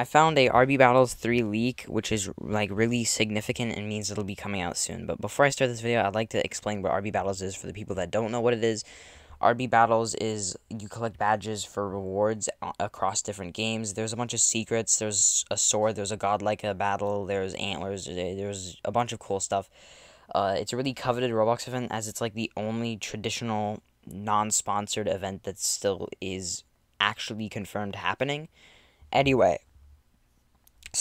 I found a RB Battles 3 leak, which is like really significant and means it'll be coming out soon. But before I start this video, I'd like to explain what RB Battles is for the people that don't know what it is. RB Battles is you collect badges for rewards across different games. There's a bunch of secrets. There's a sword. There's a godlike battle. There's antlers. There's a bunch of cool stuff. Uh, it's a really coveted Roblox event as it's like the only traditional non-sponsored event that still is actually confirmed happening. Anyway,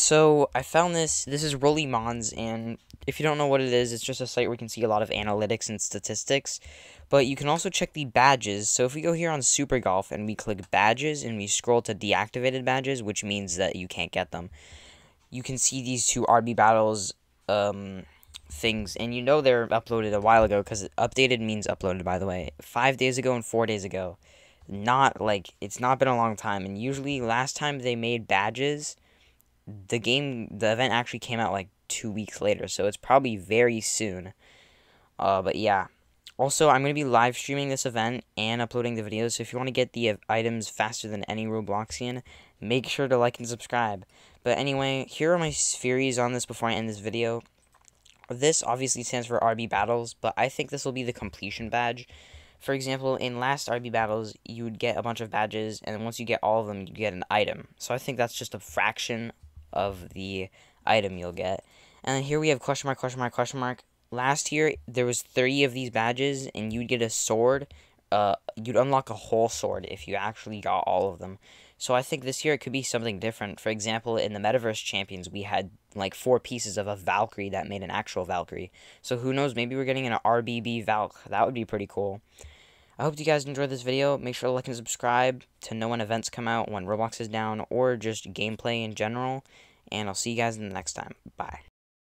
so I found this. This is Rolimons, and if you don't know what it is, it's just a site where you can see a lot of analytics and statistics. But you can also check the badges. So if we go here on Super Golf and we click badges and we scroll to deactivated badges, which means that you can't get them, you can see these two RB battles um, things, and you know they're uploaded a while ago because updated means uploaded. By the way, five days ago and four days ago. Not like it's not been a long time, and usually last time they made badges the game, the event actually came out like two weeks later, so it's probably very soon. Uh, but yeah. Also, I'm going to be live streaming this event and uploading the videos, so if you want to get the items faster than any Robloxian, make sure to like and subscribe. But anyway, here are my theories on this before I end this video. This obviously stands for RB Battles, but I think this will be the completion badge. For example, in last RB Battles, you would get a bunch of badges, and once you get all of them, you get an item. So I think that's just a fraction of the item you'll get. And here we have question mark, question mark, question mark. Last year, there was 30 of these badges, and you'd get a sword. Uh, you'd unlock a whole sword if you actually got all of them. So I think this year it could be something different. For example, in the Metaverse Champions, we had like four pieces of a Valkyrie that made an actual Valkyrie. So who knows, maybe we're getting an RBB Valk. That would be pretty cool. I hope you guys enjoyed this video. Make sure to like and subscribe to know when events come out, when Roblox is down, or just gameplay in general. And I'll see you guys in the next time. Bye.